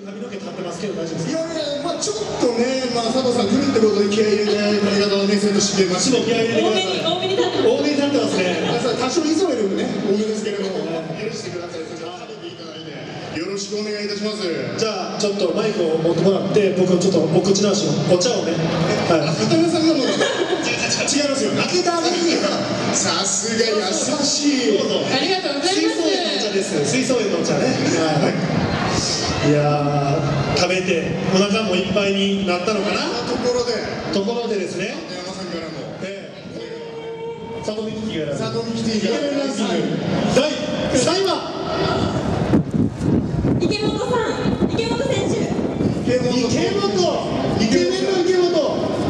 髪の毛立ってますけど大丈夫ですいやいや、まあちょっとね、まあ佐藤さん来るってことで気合い入れて髪型をねセットしてまして気合い入れてください多めに多めに立ってます。多めに立ってますね。皆さん多少急いでるんでね、多めですけれども、許してください。そちら食べていただいて、よろしくお願いいたします。じゃあちょっとマイクを持ってもらって僕ちょっとお口直しのお茶をね。はあ、片山さんがもう、違いますよ。泣けたにさすが優しい。どうぞありがとうござい水ます。槽園のお茶です。水槽園のお茶ね。はいいやー食べてお腹もいっぱいになったのかな？ところで、ところでですね。片山さんからも。ええ。佐藤美希がやられる佐藤美希イケメンランキング第3位は？池本さん。池本選手。池本。池本。イケメンの池本。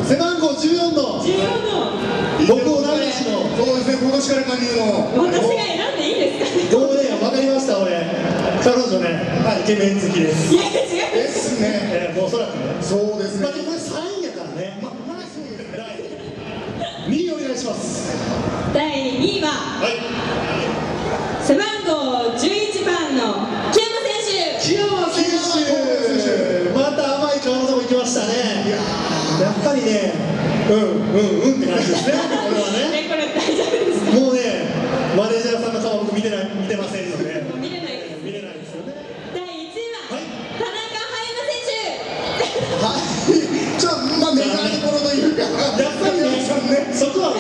背番号14の14の僕同い年のそうですね、今年から加入の。私が選んでいいですかどうね分かりました俺彼女ね。イケメン好きです。いや違うですね。えー、もうおそらくね。そうですね。まあ、。これ3位やからね、まあ、まあそうですね。2位。お願いします。第2位ははい。背番号11番の木山選手。木山選手。また甘い顔のとこ行きましたね。やっぱりねうんうんうんって感じですね。これはね。えこれ大丈夫ですか？もうね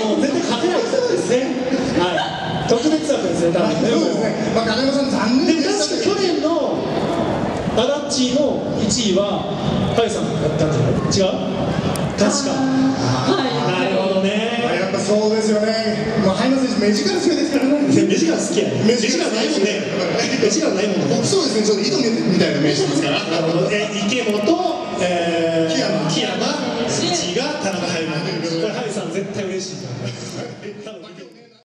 もう絶対勝てない人ですね。はい特別枠ですね。多分ね。そうですね。まあ、金山さん残念でした確か去年のアダッチの1位はハイさんだったんじゃない違う確かはいなるほどね。まあやっぱそうですよね。まあ、ハイマ選手、目力強いですからね。目力好きやね。目力ないもんね。目力ないもんね。僕そうですね、ちょっと井戸みたいな名刺ですから。なるほどえ池本さん絶対嬉しいと思います。